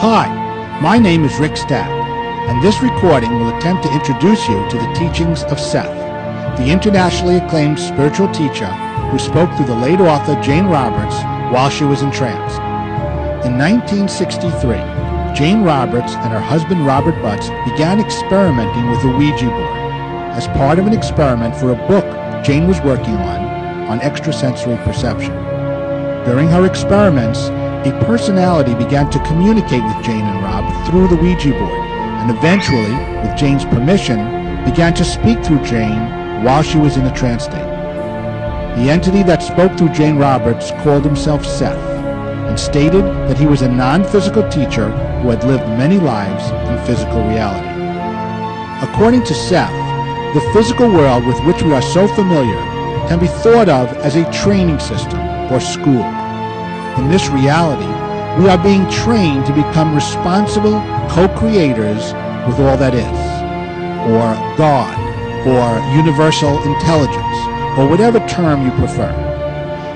Hi, my name is Rick Stack, and this recording will attempt to introduce you to the teachings of Seth, the internationally acclaimed spiritual teacher who spoke through the late author Jane Roberts while she was in trance. In 1963, Jane Roberts and her husband Robert Butts began experimenting with a Ouija board as part of an experiment for a book Jane was working on on extrasensory perception. During her experiments, a personality began to communicate with Jane and Rob through the Ouija board, and eventually, with Jane's permission, began to speak through Jane while she was in a trance state. The entity that spoke through Jane Roberts called himself Seth, and stated that he was a non-physical teacher who had lived many lives in physical reality. According to Seth, the physical world with which we are so familiar can be thought of as a training system or school in this reality, we are being trained to become responsible co-creators with all that is, or God, or universal intelligence, or whatever term you prefer.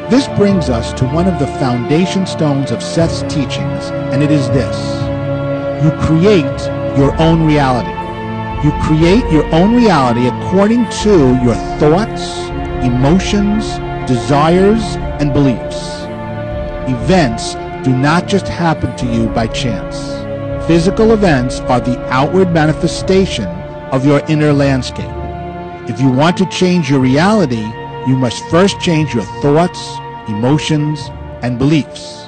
This brings us to one of the foundation stones of Seth's teachings, and it is this. You create your own reality. You create your own reality according to your thoughts, emotions, desires, and beliefs. Events do not just happen to you by chance. Physical events are the outward manifestation of your inner landscape. If you want to change your reality, you must first change your thoughts, emotions, and beliefs.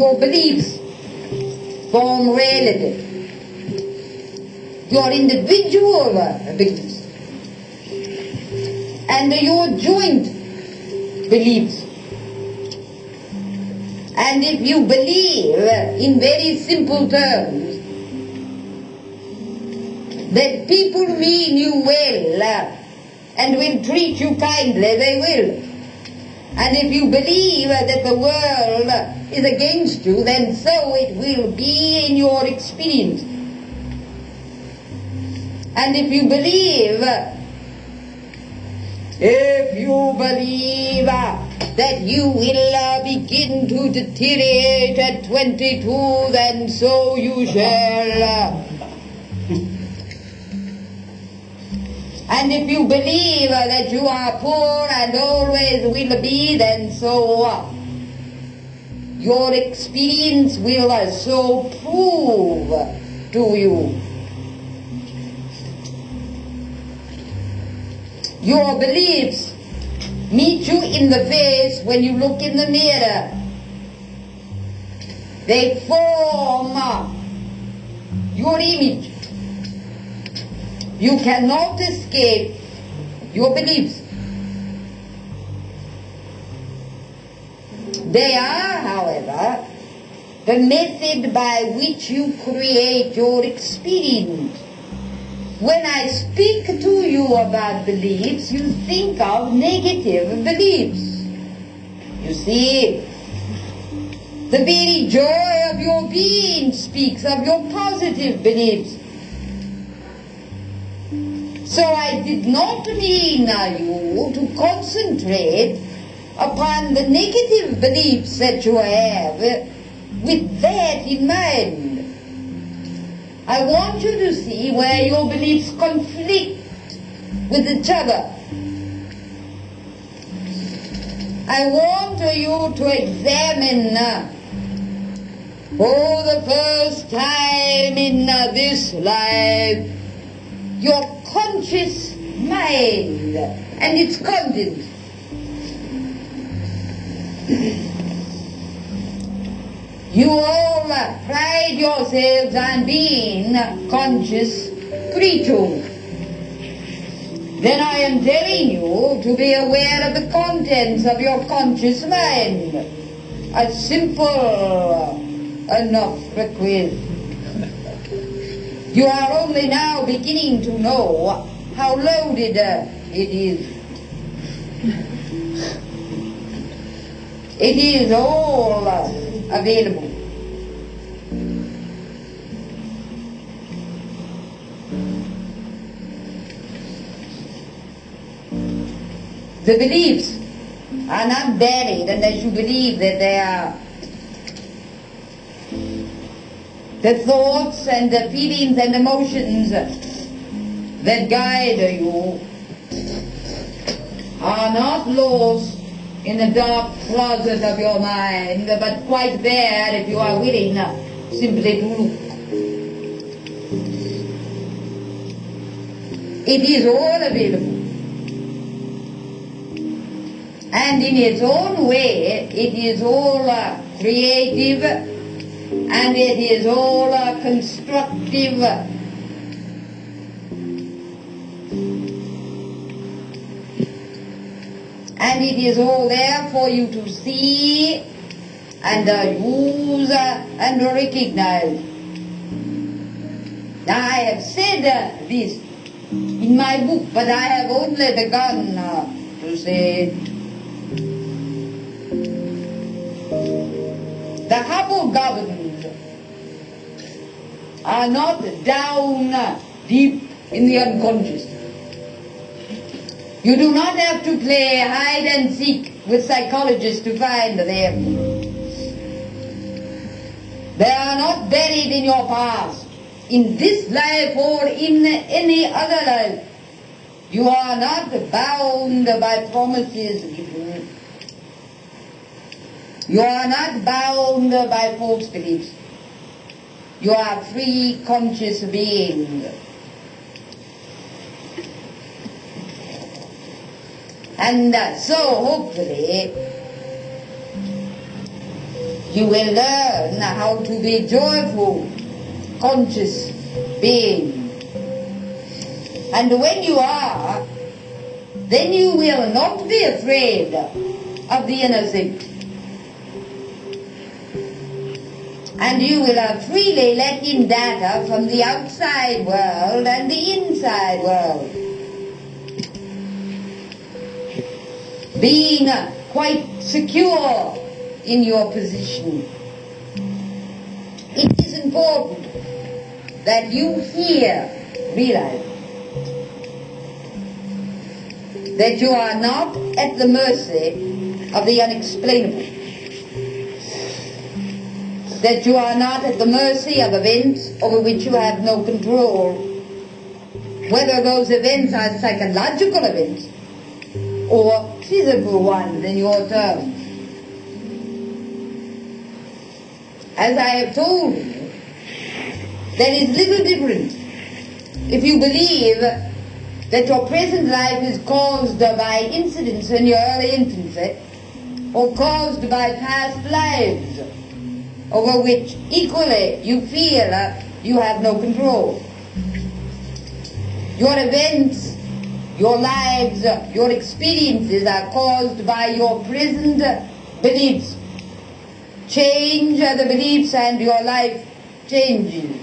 Your beliefs form reality. Your individual beliefs and your joint beliefs. And if you believe in very simple terms that people mean you well uh, and will treat you kindly, they will. And if you believe that the world is against you, then so it will be in your experience. And if you believe, if you believe that you will begin to deteriorate at 22, then so you shall. And if you believe that you are poor and always will be, then so your experience will so prove to you. Your beliefs meet you in the face when you look in the mirror. They form your image. You cannot escape your beliefs. They are, however, the method by which you create your experience. When I speak to you about beliefs, you think of negative beliefs. You see, the very joy of your being speaks of your positive beliefs. So I did not mean you to concentrate upon the negative beliefs that you have with that in mind. I want you to see where your beliefs conflict with each other. I want you to examine uh, for the first time in uh, this life your conscious mind and its content. You all pride yourselves on being conscious creatures. Then I am telling you to be aware of the contents of your conscious mind. A simple enough request. You are only now beginning to know how loaded uh, it is. It is all uh, available. The beliefs are not buried unless you believe that they are. The thoughts and the feelings and emotions that guide you are not lost in the dark closet of your mind, but quite there if you are willing simply to look. It is all available. And in its own way, it is all creative and it is all a constructive. And it is all there for you to see and uh, use and recognize. Now I have said uh, this in my book, but I have only begun uh, to say it. The Hubble governors are not down uh, deep in the unconscious. You do not have to play hide and seek with psychologists to find them. They are not buried in your past, in this life or in any other life. You are not bound by promises given. You are not bound by false beliefs. You are free, conscious being. And uh, so, hopefully, you will learn how to be joyful, conscious being. And when you are, then you will not be afraid of the innocent. And you will have freely let in data from the outside world and the inside world. Being quite secure in your position. It is important that you here realize that you are not at the mercy of the unexplainable. That you are not at the mercy of events over which you have no control. Whether those events are psychological events or physical ones in your terms. As I have told you, there is little difference if you believe that your present life is caused by incidents in your early infancy or caused by past lives over which equally you feel you have no control. Your events, your lives, your experiences are caused by your present beliefs change the beliefs and your life changes.